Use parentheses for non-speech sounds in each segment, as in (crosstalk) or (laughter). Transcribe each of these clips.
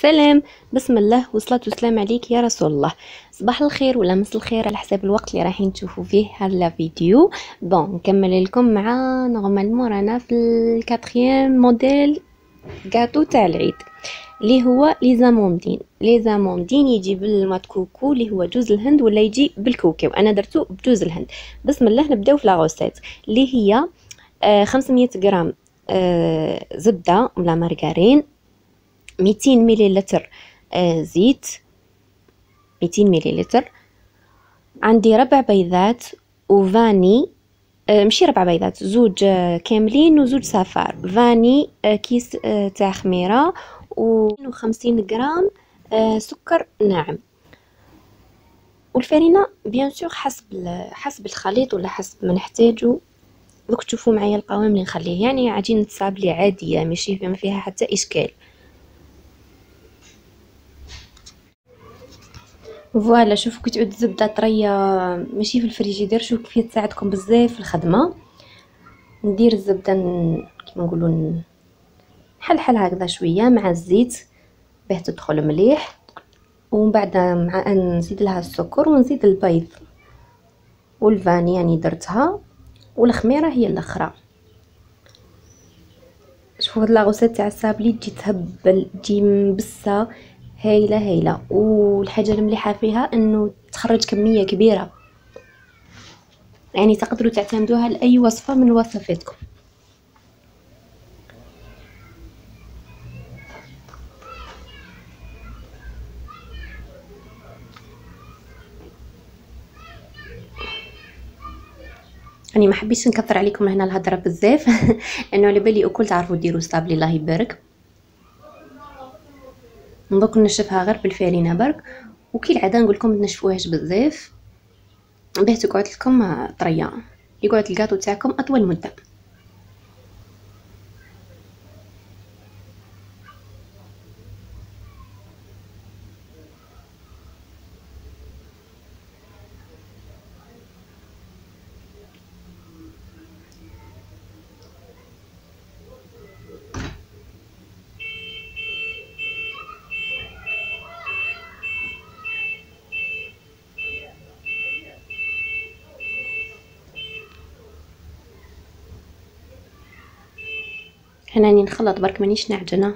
سلام. بسم الله والصلاة والسلام عليك يا رسول الله. صباح الخير ولا مس الخير على حساب الوقت اللي رايحين تشوفوا فيه هذا الفيديو bon نكمل لكم مع normalement رانا في ال quatrième modèle gâteau تاع العيد اللي هو les Amandines. les Amandines يجي بالمات coco اللي هو جوز الهند ولا يجي بال coco أنا درتو بجوز الهند. بسم الله نبداو في la recette. اللي هي آه 500 غرام آه زبدة ولا مارغرين. ميتين مليلتر آه زيت ميتين مليلتر عندي ربع بيضات و vanille آه مشي ربع بيضات زوج آه كاملين وزوج صفار. vanille كيس تاع خميرة و وخمسين غرام سكر ناعم. والفرينة bien sûr حسب حسب الخليط ولا حسب ما نحتاجو. دوك تشوفوا معايا القوام اللي نخليه. يعني عجينه sablée عادية ماشي ما فيها حتى إشكال. voilà شوفوا كي تعود الزبده طرية ماشي في الفريجيدير شوفوا كيف تساعدكم بزاف في الخدمة. ندير الزبدة كيما نقولوا نحلحل هكذا شوية مع الزيت باه تدخل مليح. ومن بعد مع نزيد لها السكر ونزيد البيض والفاني يعني درتها والخميرة هي الأخرى. شوفوا هاد لاغوسيت تاع السابلي تجي تهبل تجي مبسة. هايله هايله والحاجة المليحة فيها إنه تخرج كمية كبيرة. يعني تقدروا تعتمدوها لأي وصفة من وصفاتكم. يعني ما حبيتش نكثر عليكم هنا الهضرة بزاف. (laughs) لأنه على بالي أكل تعرفوا ديروا صابلي الله يبارك. دوك نشفها غير بالفارينه برك. وكي العادة نقول لكم تنشفوهاش بزاف. باه تقعد لكم طريه يقعد الكاطو تاعكم أطول مدة. هنا راني نخلط برك مانيش نعجنه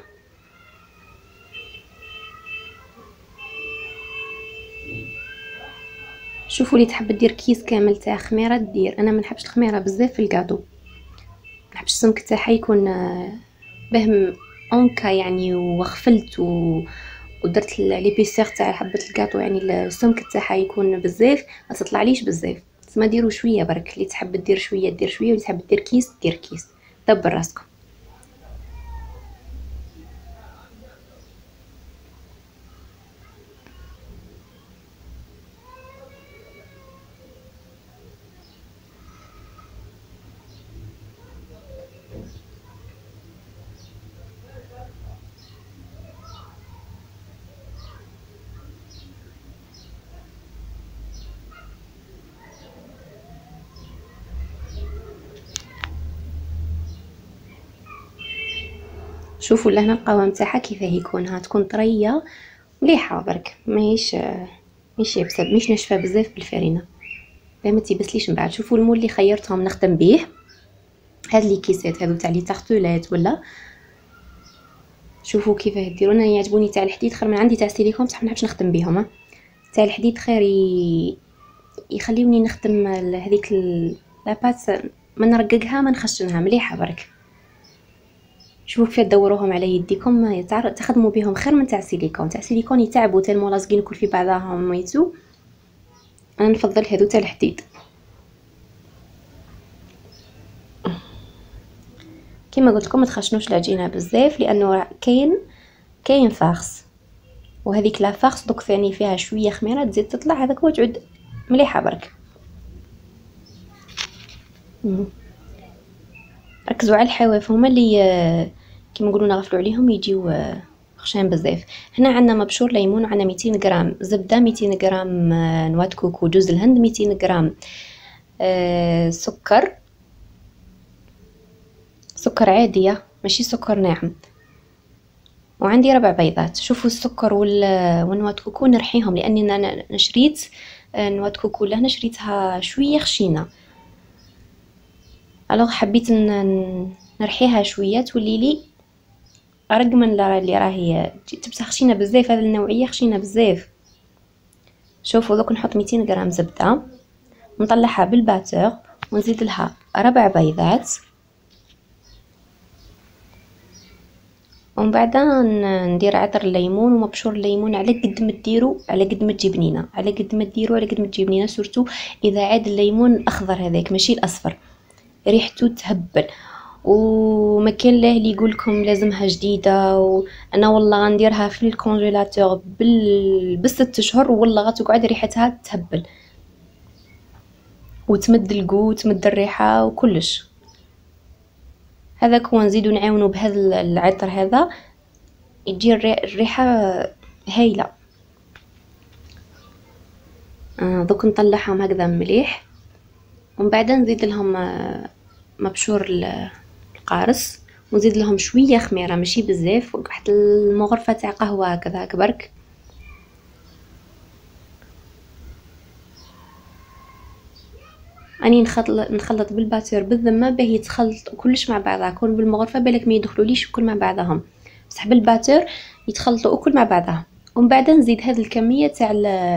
شوفوا لي تحب دير كيس كامل تاع خميرة دير. أنا ما نحبش الخميرة بزاف في الكادو. ما نحبش السمك تاعها يكون بهم أونكا يعني وغفلت و... ودرت l'épaisseur تاع حبة الكاطو يعني السمك تاعها يكون بزاف ما تطلعليش بزاف. تسمى ديروا شوية برك. اللي تحب دير شوية دير شوية واللي تحب دير كيس دير كيس. دبر راسكم. شوفوا لهنا القوام تاعها كيفاه يكون ها تكون طرية مليحة برك. ماهيش ماشي يابسه مش ناشفة بزاف بالفرينة. باه ما تيبسليش من بعد. شوفوا المول اللي خيرتهم نخدم به هاد لي كيسات هادو تاع لي تارتولات ولا. شوفوا كيفاه ديروا أنا يعجبوني تاع الحديد خير من عندي تاع السيليكون بصح ما نحبش نخدم بهم تاع الحديد خير ي... يخليوني نخدم هذيك لاباط ما نرققها ما نخشنها. مليحة برك. شوفوا كيف تدوروهم على يديكم تخدموا بهم خير من تاع سيليكون تاع سيليكون يتعبوا تالمو لاصقين الكل في بعضهم ميتو. أنا نفضل هذو تاع الحديد. كما قلت لكم ما تخشنوش العجينة بزاف لأنه كاين كاين فاخس وهذيك لا فاخس دوك ثاني فيها شوية خميرة تزيد تطلع هذاك هو تعود مليحة برك. ركزوا على الحواف هما اللي كيما نقولوا نغفلوا عليهم يجيو خشان بزاف. هنا عندنا مبشور ليمون وعندنا 200 غرام زبدة 200 غرام نواة كوكو جوز الهند 200 غرام سكر. سكر عادية ماشي سكر ناعم. وعندي ربع بيضات. شوفوا السكر والنواة كوكو نرحيهم لأني أنا نشريت آه، noix coco. لهنا شريتها شوية خشينة. alors حبيت نرحيها شوية تولي لي أرق من اللي راهي تبسا خشينه بزاف هذه النوعية خشينه بزاف. شوفوا دوك نحط 200 غرام زبدة نطلعها بال batteur ونزيد لها ربع بيضات. ومن بعد ندير عطر الليمون ومبشور الليمون على قد ما ديروا على قد ما تجي بنينه على قد ما ديروا على قد ما تجي بنينه surtout إذا عاد الليمون الاخضر هذاك ماشي الأصفر. ريحته تهبل. وما كان له اللي يقول لكم لازمها جديدة وأنا والله غنديرها في الكونجيلاتور بال بست والله غتقعد ريحتها تهبل. وتمد القو تمد الريحة وكلش. هذاك هو نزيدو نعاونو بهذا العطر هذا. يجي الريحة هايلة. آه دوك نطلعهم هكذا مليح. ومن بعد نزيد لهم آه مبشور القارص ونزيد لهم شوية خميرة ماشي بزاف واحد المغرفة تاع قهوة هكذا برك. أني نخلط نخلط بالباتور بالذمة باه يتخلط كلش مع بعضها كون بالمغرفة بالك ما يدخلوليش الكل مع بعضهم. بصح بالباتور يتخلطوا الكل مع بعضها. ومن بعد نزيد هذه الكمية تاع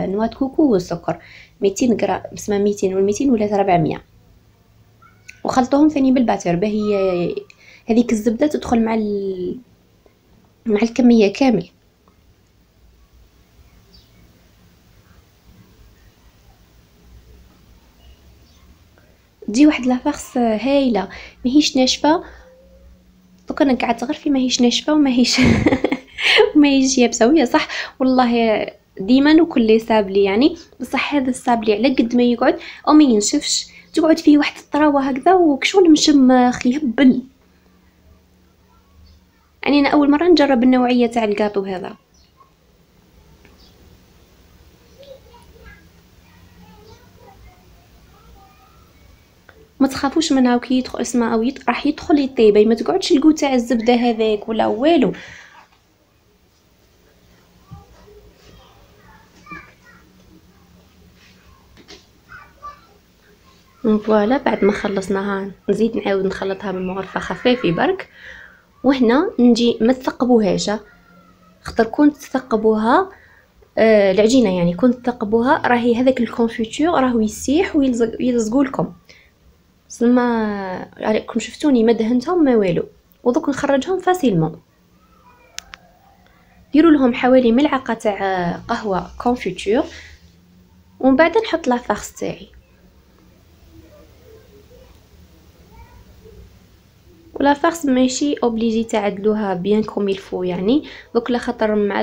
نواة كوكو والسكر 200 غرام بسمة 200 ولا 200 ولا 400 وخلطوهم ثاني بالباتور باه هي هذيك الزبدة تدخل مع ال... مع الكمية كامل. تجي واحد لافاغس هايلة ماهيش ناشفة. دوك أنا قعدت غير في ماهيش ناشفة وماهيش (laughs) ماهيش يابسه وهي صح؟ والله ديما وكل سابلي يعني. بصح هذا السابلي على قد ما يقعد أو ما ينشفش. تقعد فيه واحد الطراوة هكذا وكشغل مشمخ يهبل يعني أنا أول مرة نجرب النوعية تاع الكاطو هذا. ما تخافوش منها وكي يدخل اسمها أو يط... راح يدخل يطيب. ما تقعدش ال goût تاع الزبدة هذاك ولا والو. voilà بعد ما خلصناها نزيد نعاود نخلطها بالمغرفه خفيفي برك وهنا نجي ما تثقبوهاش. خطر كنت تثقبوها آه العجينة يعني كنت تثقبوها راهي هذاك ال confiture راهو يسيح ويلزق لكم. زعما راكم شفتوني ما دهنتهم ما والو. ودوك نخرجهم facilement. ديروا لهم حوالي ملعقة تاع قهوة confiture ومن بعد نحط la farce تاعي. و la farce ماشي obligé تعدلوها bien comme il faut يعني دوك لخاطر مع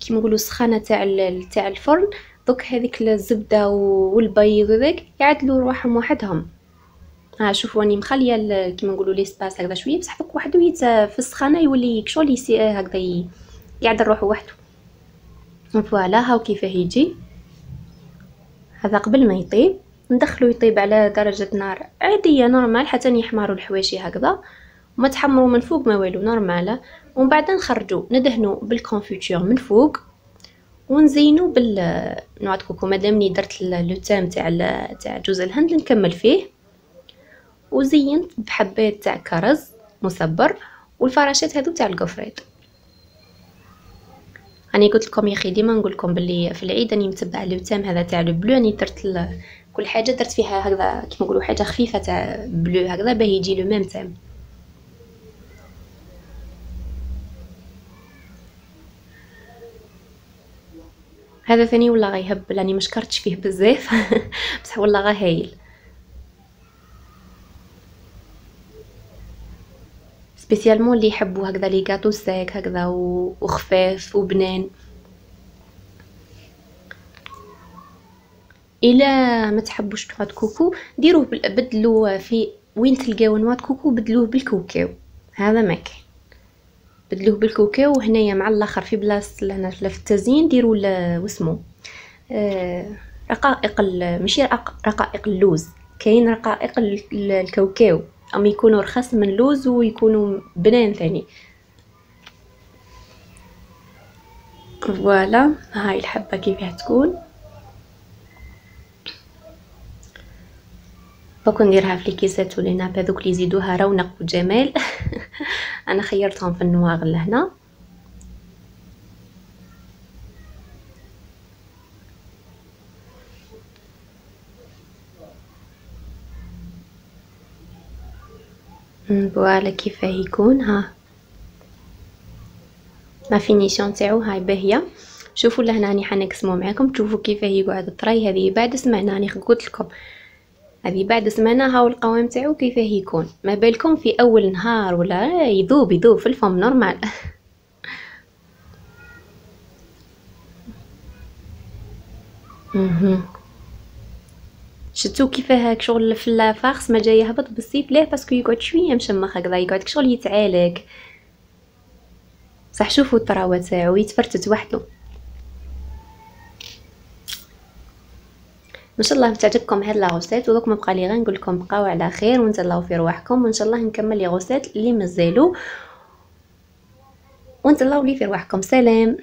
كيما نقولوا السخانه تاع تاع الفرن دوك هذيك الزبده والبيض ذاك يعدلوا رواحهم وحدهم. ها شوفوا راني مخلية كيما نقولوا l'espace هكذا شوية بصح دوك وحده في السخانة يولي كشغل يسي هكذا يعدل روحو وحده voilà هاو كيفاه يجي. هذا قبل ما يطيب. ندخلو يطيب على درجة نار عادية normal حتى يحمروا الحواشي هكذا. وما تحمروا من فوق ما والو normal ومن بعد نخرجوا ندهنوا بال confiture من فوق. ونزينو بال noix coco مادامني درت le thème تاع تاع جوز الهند نكمل فيه. وزينت بحبات تاع كرز مصبر والفراشات هذو تاع ال gaufrette راني قلت لكم يا أخي ديما نقول لكم باللي في العيد راني متبعة le thème هذا تاع le bleu راني درت كل حاجة درت فيها هكذا كيما نقولوا حاجة خفيفة تاع bleu هكذا باه يجي le même thème هذا ثاني والله غيهبل راني مشكرتش فيه بزاف. (laughs) بصح والله غا هايل. spécialement اللي يحبوا هكذا les gâteaux secs هكذا وخفاف وبنان. إلا ما تحبوش noix de coco ديروه بدلوه في وين تلقاو noix de coco بدلوه بالكوكاو. هذا ما كاين. بدلوه بالكوكاو وهنايا مع الآخر في بلاصة لهنا في التزيين ديروا واسمو. آه رقائق ماشي رقائق اللوز. كاين رقائق الكاوكاو أما يكونوا رخص من اللوز ويكونوا بنان ثاني. voilà هاي الحبة كيف تكون؟ دوك نديرها في ال caissettes ولا ناب هذوك اللي يزيدوها رونق وجمال. (laughs) أنا خيرتهم في ال noir لهنا voilà كيفاه يكون؟ ها. la finition تاعو هاي باهيه شوفوا لهنا راني حنقسمو معاكم. تشوفوا كيفاه يقعد الطري هذه. بعد سمعنا راني قلت لكم هذه بعد سمعنا هاو القوام تاعو كيفاه يكون. ما بالكم في أول نهار ولا يذوب يذوب في الفم normal شتو كيفاه شغل في ال farce ما جاي يهبط بالصيف ليه parce que يقعد شوية مشمخ هكذا يقعد شغل يتعالك صح شوفوا الطراوة تاعو يتفرتت وحده. إن شاء الله تعجبكم هاد لاغوسيت ودوك ما بقى لي غير نقول لكم بقاو على خير ونتهلاو في رواحكم وإن شاء الله نكمل لي غوسيت اللي مازالوا ونتهلاو لي في رواحكم. سلام.